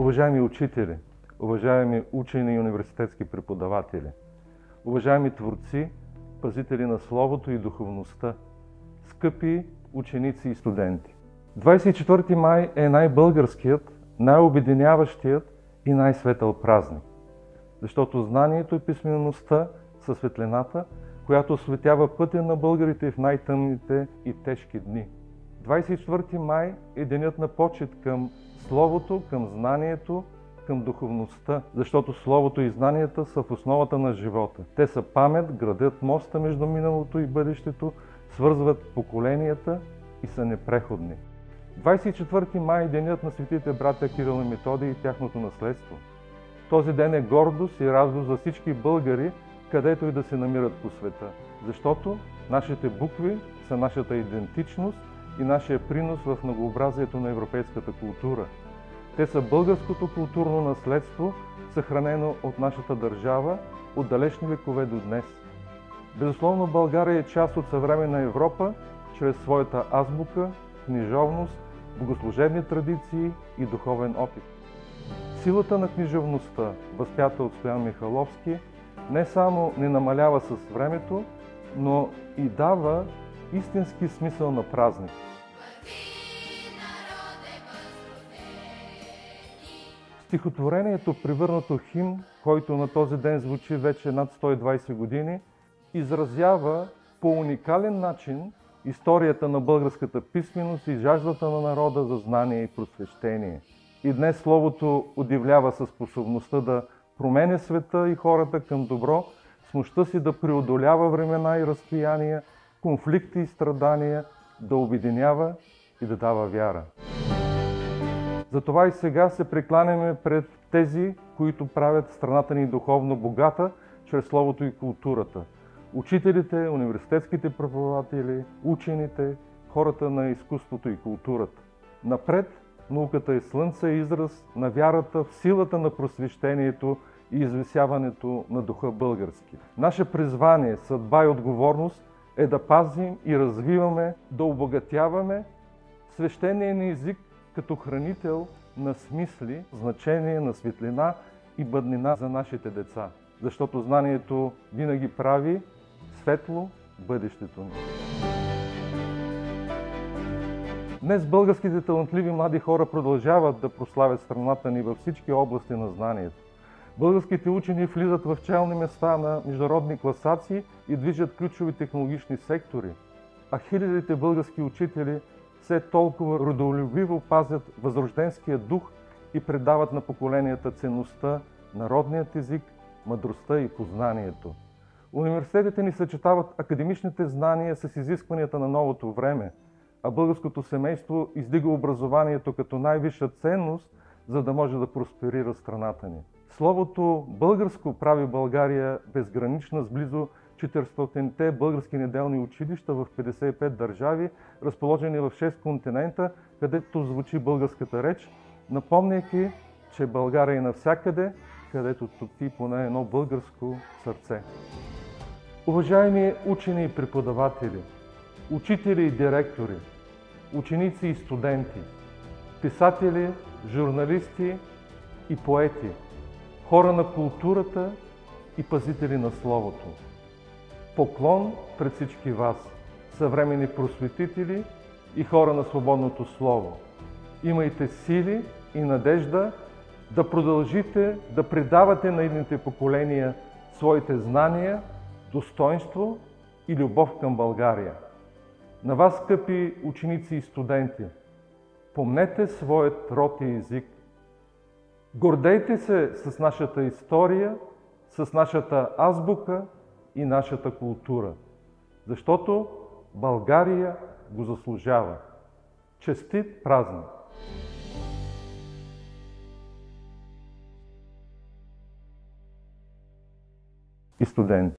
Уважаеми учители, уважаеми учени и университетски преподаватели, уважаеми творци, пазители на Словото и духовността, скъпи ученици и студенти. 24 май е най-българският, най-обединяващият и най-светъл празник, защото знанието и писмеността са светлината, която осветява пътя на българите в най-тъмните и тежки дни. 24 май е денят на почет към Словото, към знанието, към духовността, защото Словото и знанията са в основата на живота. Те са памет, градят моста между миналото и бъдещето, свързват поколенията и са непреходни. 24 май е денят на светите братя Кирил и Методий и тяхното наследство. Този ден е гордост и радост за всички българи, където и да се намират по света. Защото нашите букви са нашата идентичност и нашия принос в многообразието на европейската култура. Те са българското културно наследство, съхранено от нашата държава от далечни векове до днес. Безусловно България е част от съвременна Европа чрез своята азбука, книжовност, богослужебни традиции и духовен опит. Силата на книжовността, възпята от Стоян Михаловски, не само не намалява с времето, но и дава истински смисъл на празник. Стихотворението, превърнато хим, който на този ден звучи вече над 120 години, изразява по уникален начин историята на българската писменост и жаждата на народа за знание и просвещение. И днес Словото удивлява със способността да променя света и хората към добро, с мощта си да преодолява времена и разстояния, конфликти и страдания, да обединява и да дава вяра. Затова и сега се прекланяме пред тези, които правят страната ни духовно богата чрез Словото и културата. Учителите, университетските преподаватели, учените, хората на изкуството и културата. Напред, науката е слънце и израз на вярата в силата на просвещението и извисяването на духа български. Наше призвание, съдба и отговорност е да пазим и развиваме, да обогатяваме свещения ни език като хранител на смисли, значение на светлина и бъднина за нашите деца. Защото знанието винаги прави светло бъдещето ни. Днес българските талантливи млади хора продължават да прославят страната ни във всички области на знанието. Българските учени влизат в челни места на международни класации и движат ключови технологични сектори, а хилядите български учители все толкова родолюбиво пазят възрожденския дух и предават на поколенията ценността, народният език, мъдростта и познанието. Университетите ни съчетават академичните знания с изискванията на новото време, а българското семейство издига образованието като най-висша ценност, за да може да просперира страната ни. Словото българско прави България безгранична с близо 400-те български неделни училища в 55 държави, разположени в 6 континента, където звучи българската реч, напомняйки, че България е навсякъде, където топти поне едно българско сърце. Уважаеми учени и преподаватели, учители и директори, ученици и студенти, писатели, журналисти и поети, хора на културата и пазители на Словото. Поклон пред всички вас, съвремени просветители и хора на свободното Слово. Имайте сили и надежда да продължите да предавате на едните поколения своите знания, достоинство и любов към България. На вас, скъпи ученици и студенти, помнете своят род и език. Гордейте се с нашата история, с нашата азбука и нашата култура, защото България го заслужава. Честит празник! И студенти.